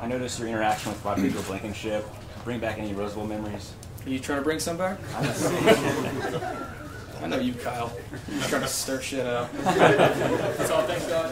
I noticed your interaction with Rodrigo Blankenship. Bring back any Rose memories? Are you trying to bring some back? I know you, Kyle. You're trying to stir shit up. That's all. Thanks, God.